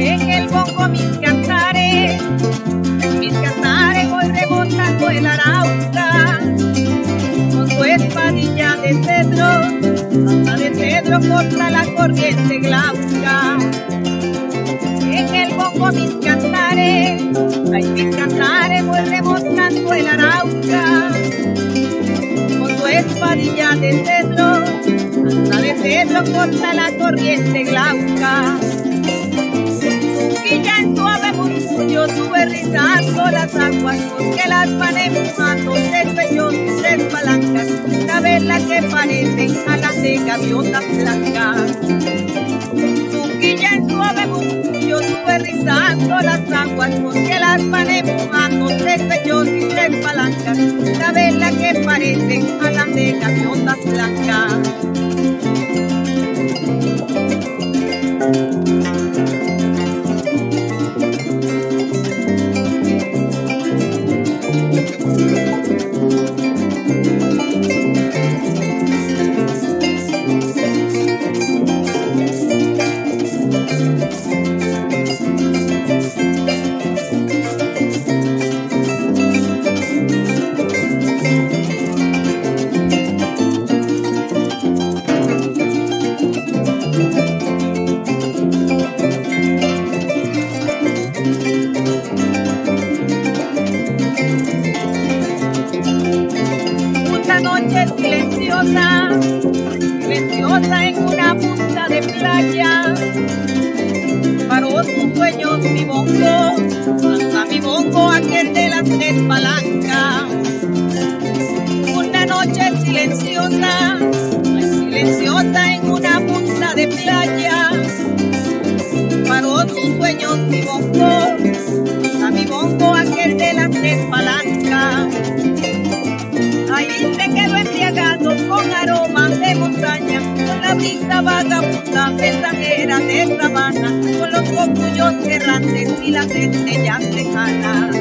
En el bongo mi corta la corriente glauca. En el bongo mis cantares, hay mis cantares voy remontando el arauca. Con tu espadilla de cedro, hasta de cedro corta la corriente glauca. Y ya en suave murmullo sube rizando las aguas, que las van empujando, gaviotas blancas. En suave sube rizando las aguas, que las van empujando, tres bellos y tres palancas, una vela que parece a las de gaviotas blancas. Silenciosa, silenciosa en una punta de playa. Paró sus sueños mi bongo, hasta mi bongo aquel de las tres palancas. Una noche silenciosa, silenciosa en una punta de playa. Paró sus sueños mi bongo, a mi bongo aquel de las tres palancas. Brisa vagabunda, mensajera de sabana, con los cocuyos errantes y las estrellas lejanas.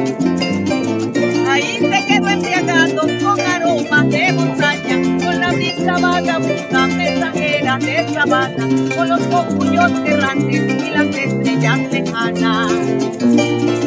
Ahí se quedó embriagado con aromas de montaña, con la brisa vagabunda, mensajera de sabana, con los cocuyos errantes y las estrellas lejanas.